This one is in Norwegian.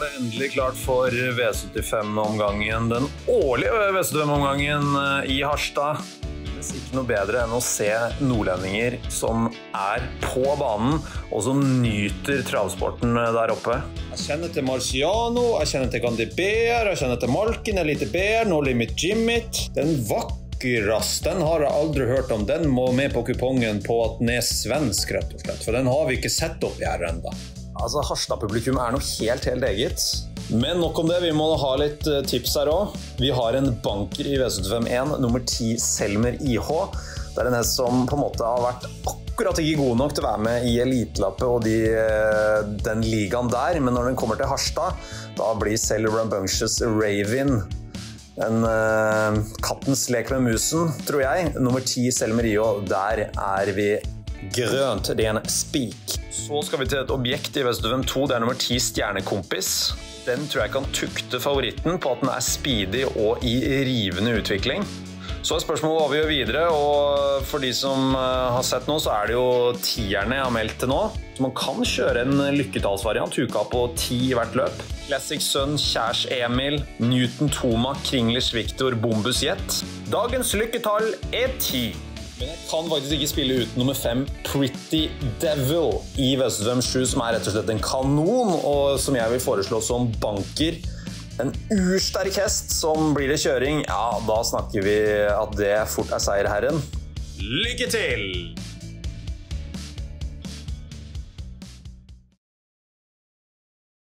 det endelig klart for V75-omgangen. Den årlige V75-omgangen eh, i Harstad. Er ikke noe bedre enn å se nordlendinger som er på banen, og som nyter travsporten eh, der oppe. Jeg kjenner til Marciano, jeg kjenner til Candibear, jeg kjenner til Malkin, Elite Bear, No Limit Jimmit. Den vakras, den har jeg aldri hørt om. Den må med på kupongen på at den er svensk, rett og slett. For den har vi ikke sett oppi her ennå. Altså, Harstad-publikum er noe helt, helt eget. Men nok om det, vi må ha litt eh, tips her òg. Vi har en banker i V751, nummer 10 Selmer IH. Det er en hest som på en måte har vært akkurat ikke god nok til å være med i Elitelappet og de, eh, den ligaen der, men når den kommer til Harstad, da blir selv Rambunctious Raven en uh, kattens lek med musen, tror jeg. Nummer 10 Selmer IH, der er vi grønt. Det er en spik. Så skal vi til et objekt i V75 2. Det er nummer 10 Stjernekompis. Den tror jeg kan tukte favoritten på at den er speedy og i rivende utvikling. Så er spørsmålet hva vi gjør videre, og for de som eh, har sett nå, så er det jo tierne jeg har meldt til nå. Så man kan kjøre en lykketallsvariant, uka på ti i hvert løp. Classic Sun, Kjærs Emil, Newton Toma, Kringlers Victor, Bombus Jet. Dagens lykketall er ti. Men jeg kan faktisk ikke spille uten nummer fem, Pretty Devil, i V75 som er rett og slett en kanon, og som jeg vil foreslå som banker. En ursterk hest som blir det kjøring, ja, da snakker vi at det fort er seierherren. Lykke til!